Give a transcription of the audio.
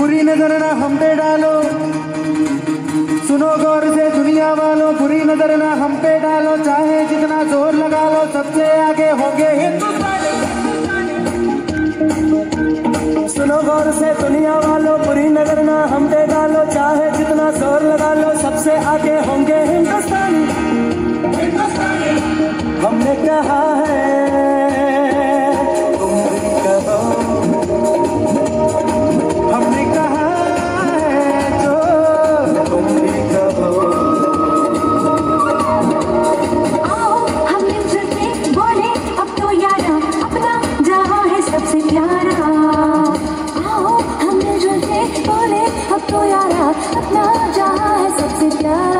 बुरी नज़र ना हम पे डालो। सुनो गौर से दुनिया वालों, बुरी नज़र ना हम पे डालो। चाहे जितना ज़ोर लगा लो सबसे आगे होंगे हिंदुस्तान। सुनो गौर से दुनिया वालों, बुरी नज़र ना हम पे डालो। चाहे जितना ज़ोर लगा लो सबसे आगे होंगे प्यारा। आओ हम मिलजुल के बोले अब तो यारा अपना जहाँ है सबसे प्यारा।